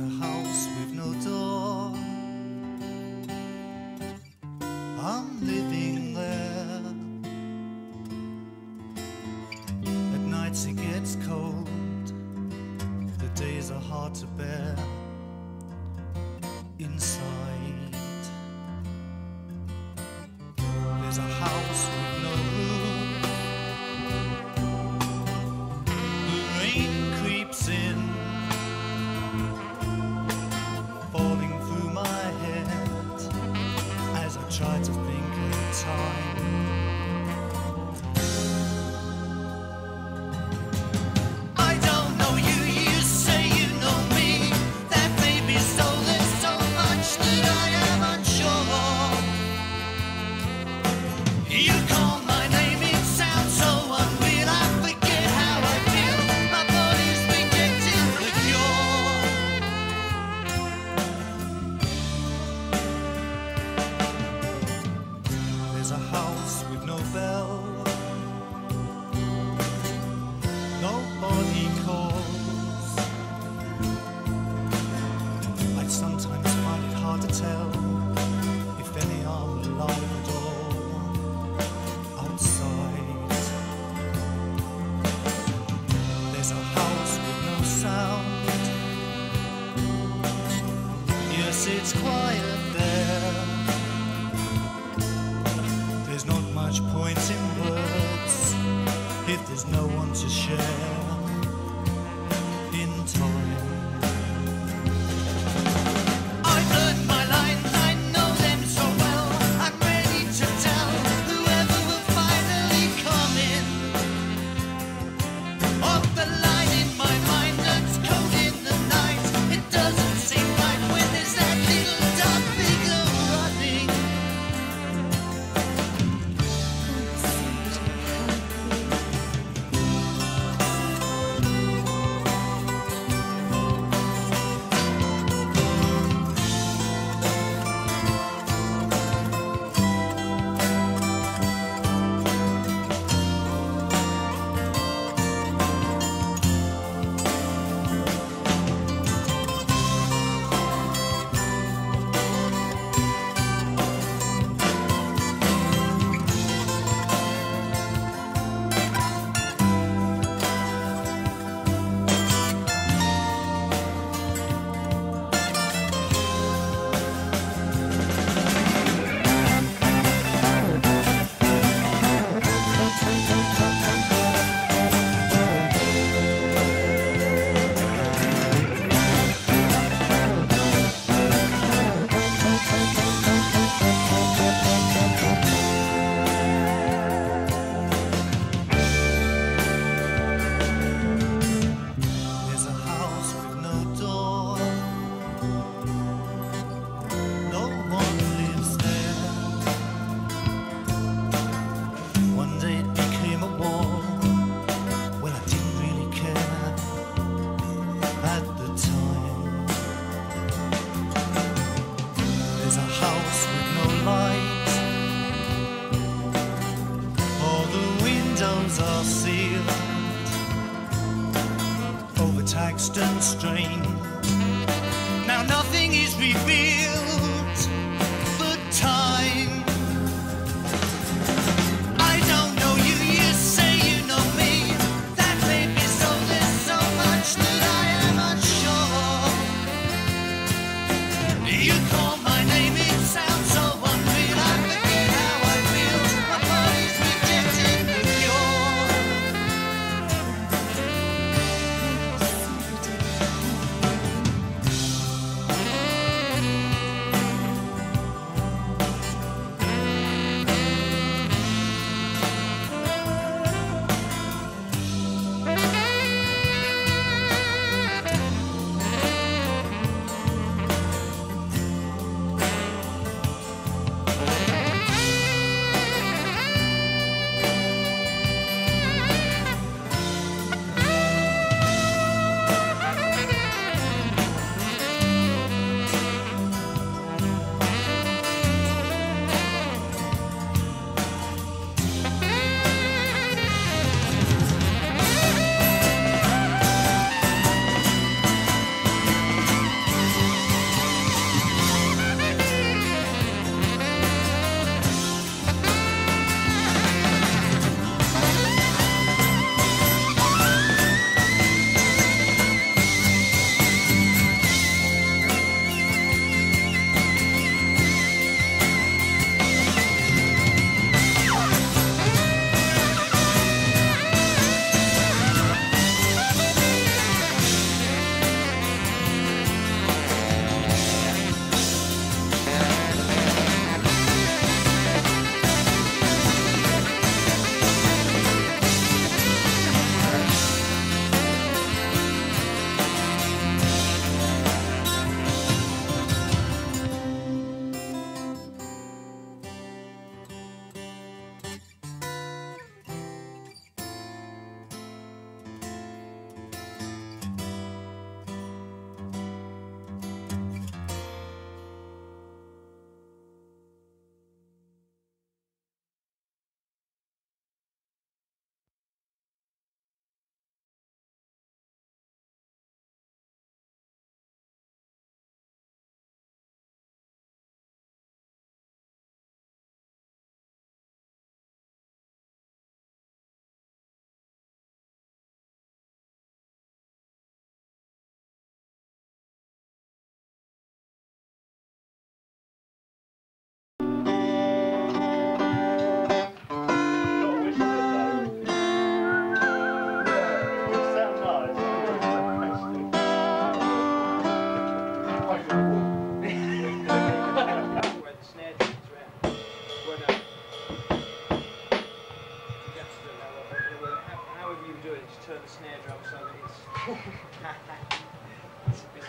a house with no door. I'm living there. At nights it gets cold, the days are hard to bear. Inside, there's a house with no time.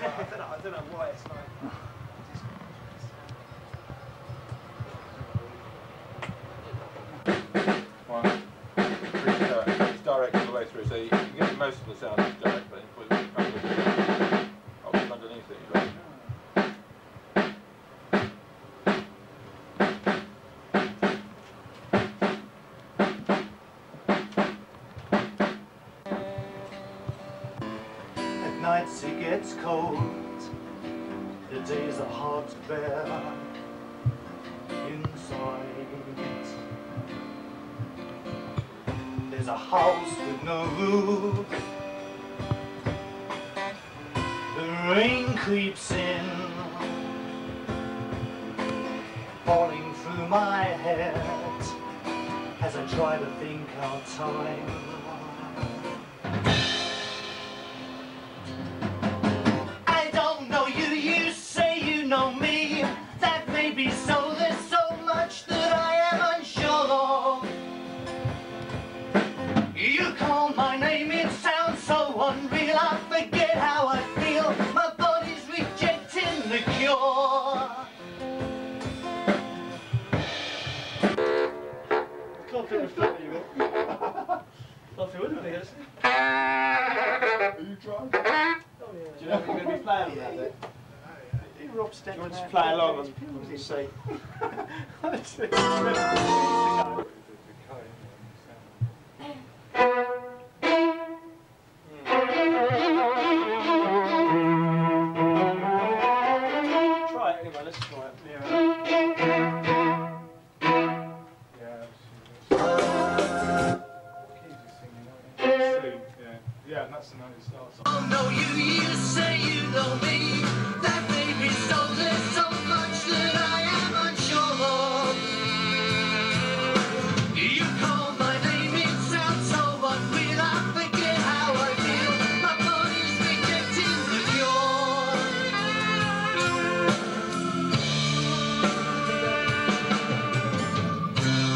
I, don't know, I why it's like. Through, so you can get most of the sound is direct, but if we underneath it, nights it gets cold, the days are hard to bear. Inside, there's a house with no roof. The rain creeps in, falling through my head as I try to think out time. Call my name, it sounds so unreal. I forget how I feel. My body's rejecting the cure. can't feel the front of you. Can't feel anything. Are you trying? Oh, Do you know if you're going to be playing that then? Rob Do you want to just play along and, and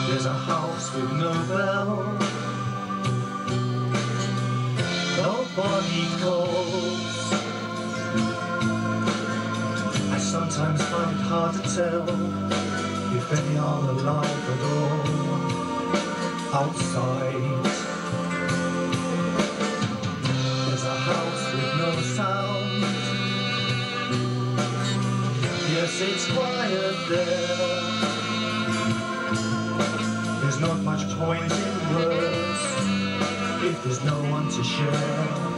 There's a house with no bell. Calls. I sometimes find it hard to tell if any are alive at all. Outside, there's a house with no sound. Yes, it's quiet there. There's not much point in if there's no one to share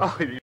oh,